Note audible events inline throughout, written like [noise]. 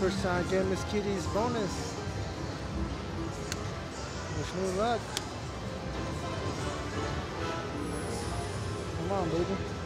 first time getting Miss Kitty's bonus. Wish me luck. Come on, baby.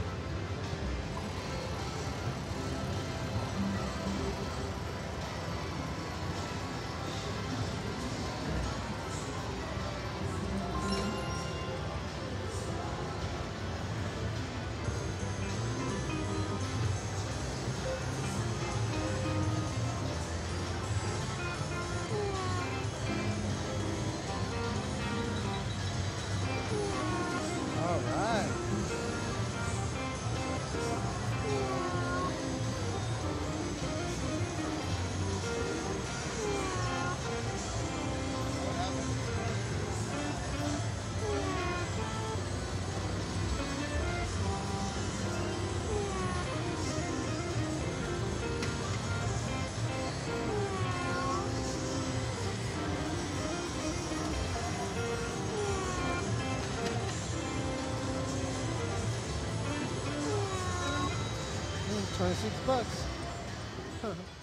26 bucks. [laughs]